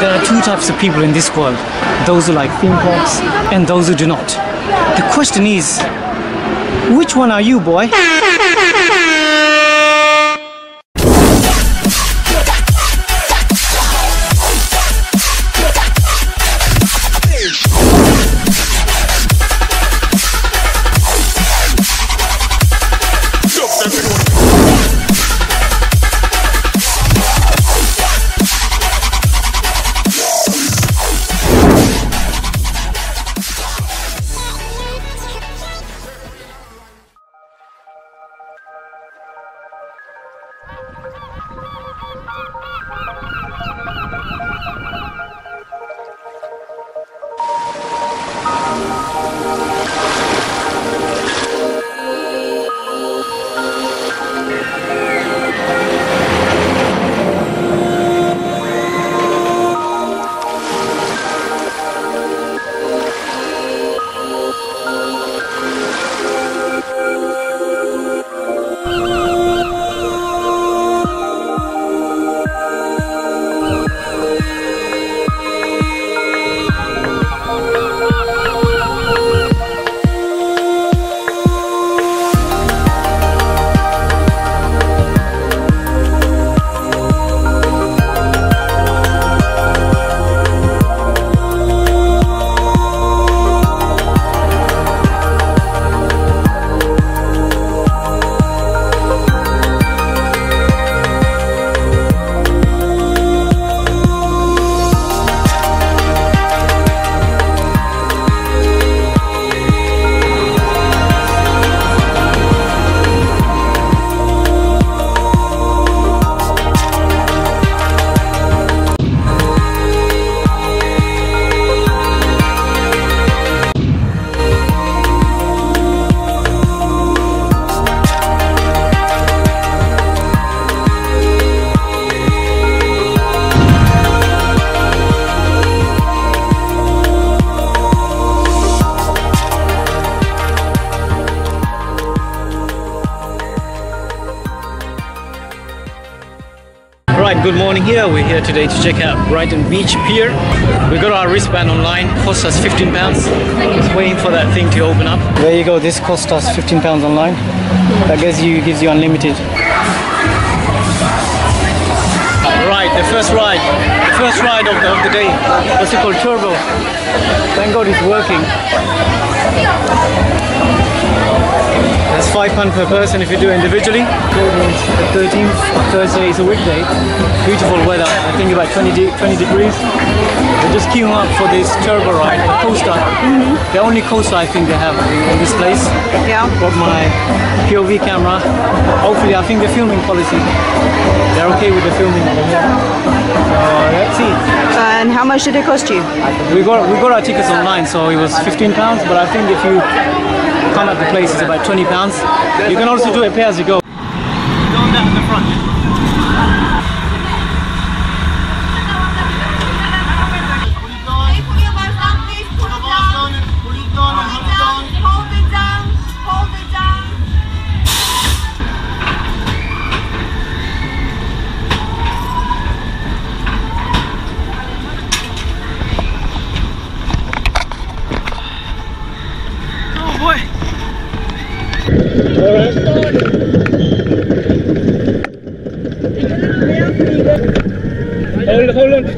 There are two types of people in this world those who like theme parks and those who do not. The question is, which one are you, boy? Right, good morning here. We're here today to check out Brighton Beach Pier. We got our wristband online, cost us 15 pounds. Just waiting for that thing to open up. There you go, this cost us 15 pounds online. That gives you gives you unlimited. Right, the first ride, the first ride of the, of the day. What's it called? Turbo. Thank God it's working. Five pound per person if you do it individually. 13th, 13th Thursday is a weekday. Beautiful weather. I think about 20, de 20 degrees. Just queuing up for this turbo ride, the coaster. Mm-hmm. The only coaster I think they have in this place. Yeah. Got my POV camera. Hopefully, I think the filming policy. They're okay with the filming over here. So let's see. And how much did it cost you? We got we got our tickets online, so it was 15 pounds. But I think if you come at the place, it's about 20 pounds. You can also do it pay as you go.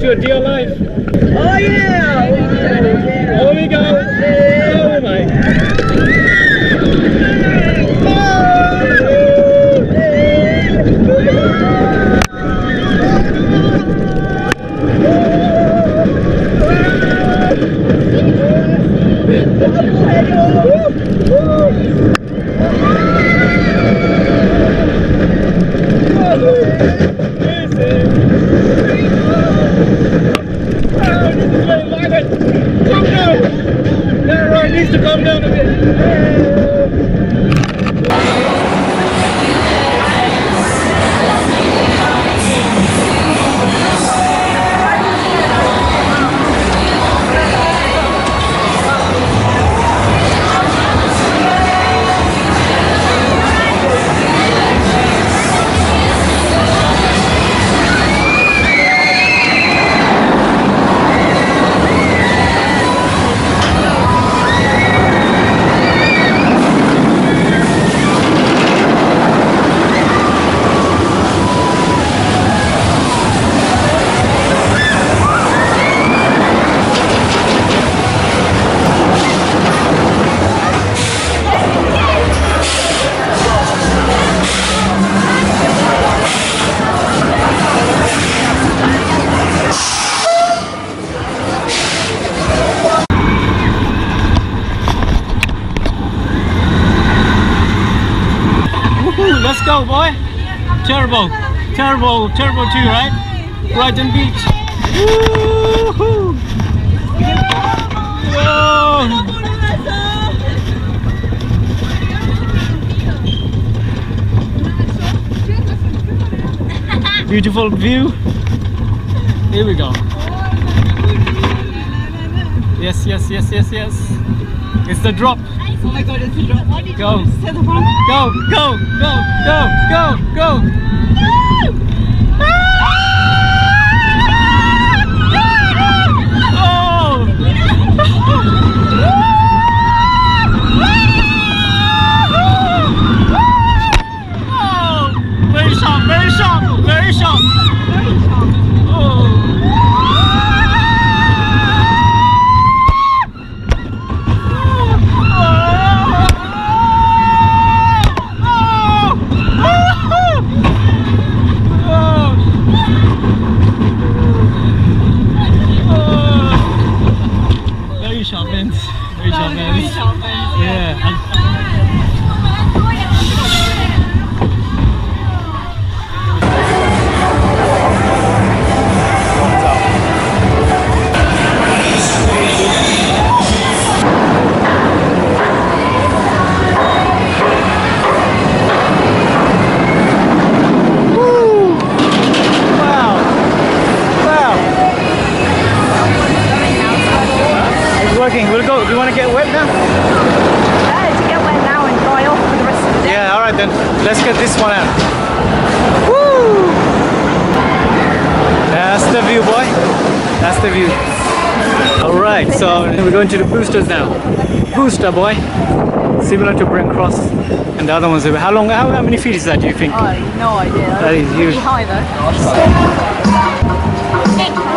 Hold, hold on to your dear life. Oh yeah! Here we go. Oh my. Calm Boy, turbo, Turbo, Turbo 2, right? Brighton Beach. Beautiful view. Here we go. Yes, yes, yes, yes, yes. It's the drop. Oh my god, it's a drop. Why did Go. you set the front? Go, go, go, go, go, go. Very sharp ends. Very sharp ends. Yeah. and- Do you want to get wet now? Uh, to get wet now and dry off for the rest of the day. Yeah, alright then. Let's get this one out. Woo! That's the view, boy. That's the view. Alright, so we're going to the boosters now. Booster, boy. Similar to Brent Cross and the other ones. How long, how, how many feet is that, do you think? Oh, no idea. That is huge. Pretty high though.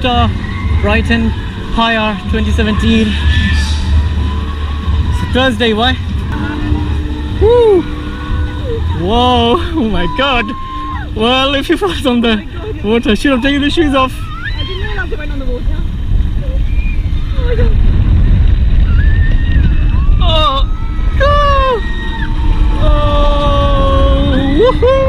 Brighton, Pier 2017. It's Thursday, why? Woo! Whoa! Oh my god! Well, if you fall on the water, should have taken the shoes off. I didn't realize it went on the water. Oh, go! Oh, woohoo! Oh!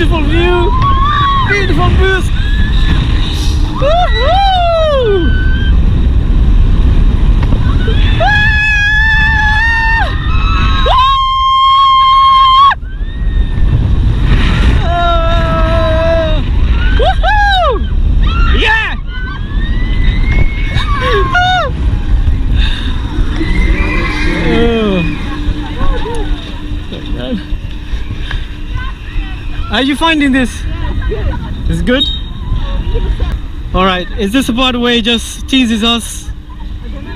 beautiful view, beautiful boost. How you finding this? It's good. All right. Is this about where he just teases us?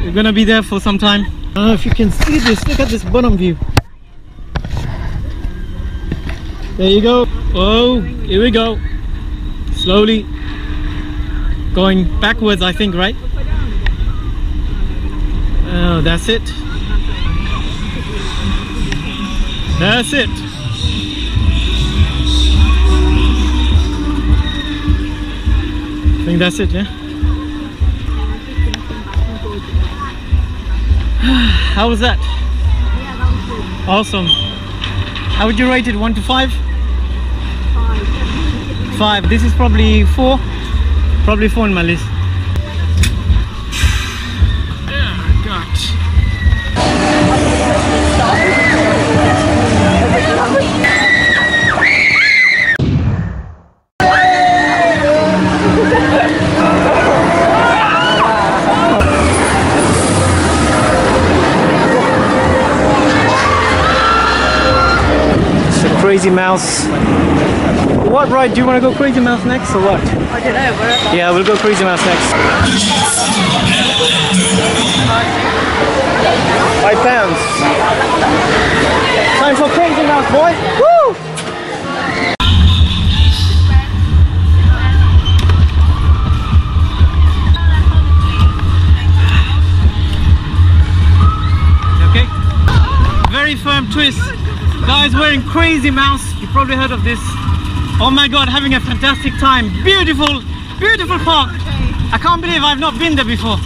We're gonna be there for some time. I don't know if you can see this. Look at this bottom view. There you go. Oh, here we go. Slowly going backwards, I think, right? Oh, that's it. That's it. I think that's it, yeah? How was that? Awesome. How would you rate it? One to five? Five. This is probably four. Probably four in my list. Crazy Mouse. What ride? Do you want to go Crazy Mouse next or what? I don't know, wherever. Yeah, we'll go Crazy Mouse next. Five pounds. Time for Crazy Mouse, boy. Woo! Okay. Very firm twist. Guys wearing Crazy Mouse. You probably heard of this. Oh my god, having a fantastic time. Beautiful, beautiful park. I can't believe I've not been there before.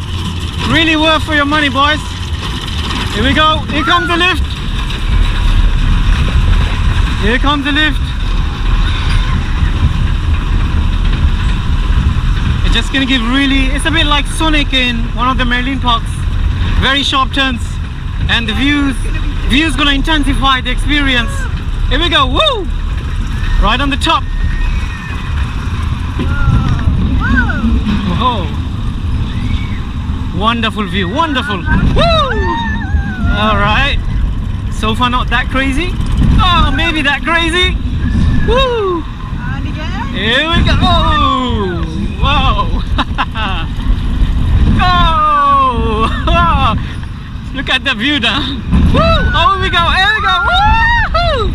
Really worth for your money, boys. Here we go. Here comes the lift. Here comes the lift. It's just gonna give really, it's a bit like Sonic in one of the Merlin parks. Very sharp turns. And the views, views gonna intensify the experience. Here we go, woo! Right on the top. Whoa. Wonderful view, wonderful. Woo! All right. So far not that crazy. Oh, maybe that crazy. Woo! Here we go. Oh, whoa. oh, look at the view now. Oh, here we go. Here we go. Woo!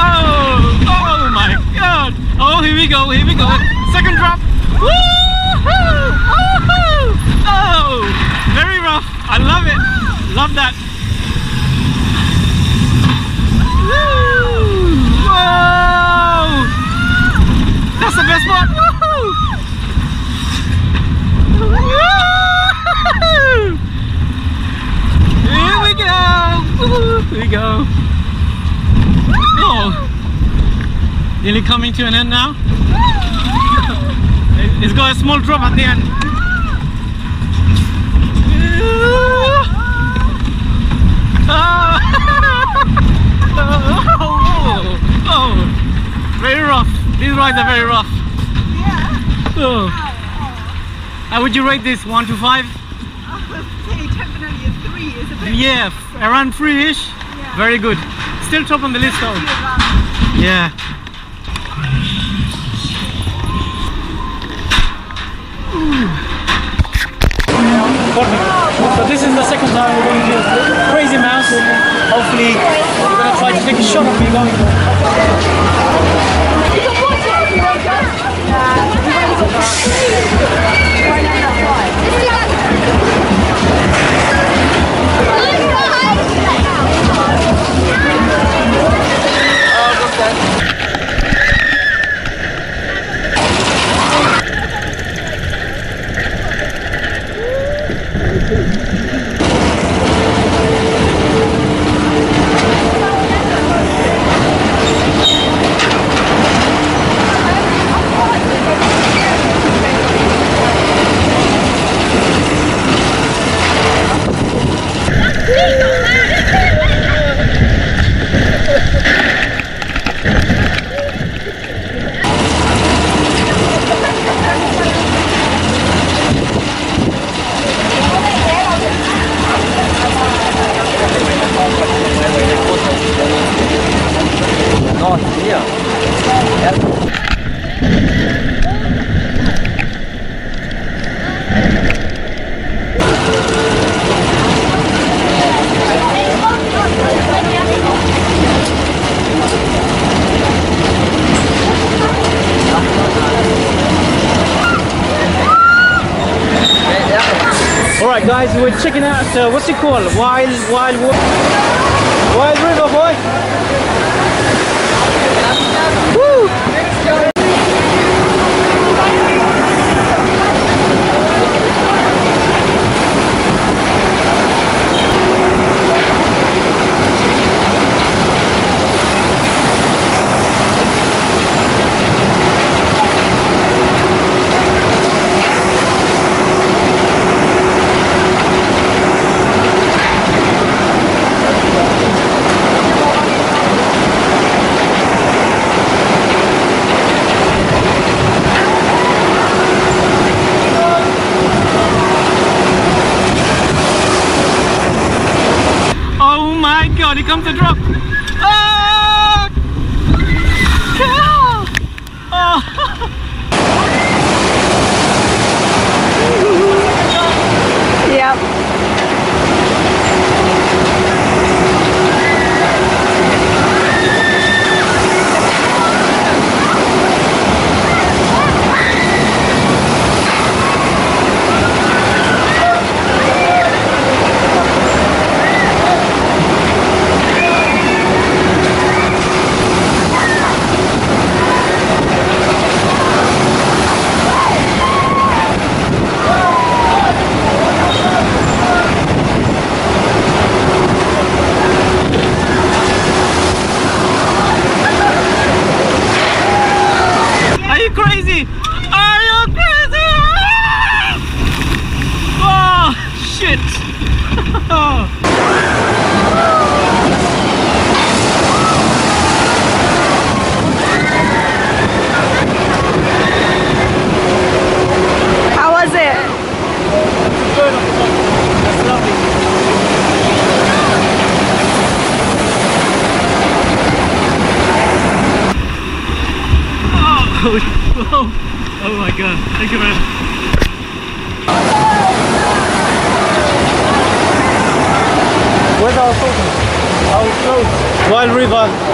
Oh, oh, oh my God. Oh, here we go. Here we go. Second drop. Woo! Oh, very rough. I love it. Love that. Woo! Whoa! That's the best part. Woohoo! Woo! Here we go. We go. Oh, nearly coming to an end now. It- It's got a small drop at the end. Oh, oh, oh, very rough. These rides are very rough. Yeah. Oh. How would you rate this? One to five? I would say definitely a three. It's a bit Yeah, around three-ish. Very good. Still top on the list though. Yeah. So this is the second time we're going to do a crazy mouse. Hopefully we're going to try to take a shot of me going. Yeah. We're checking out, uh, what's it called? Wild, Wild, Wild River Boy? Woo!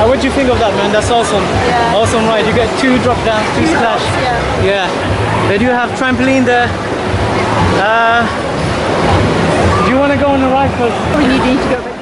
Uh, what do you think of that, man? That's awesome. Yeah. Awesome ride. You get two drop downs, two, Two splash. drops, yeah. Yeah. They do have trampoline there. Uh, do you want to go on the ride? Cause We need to go.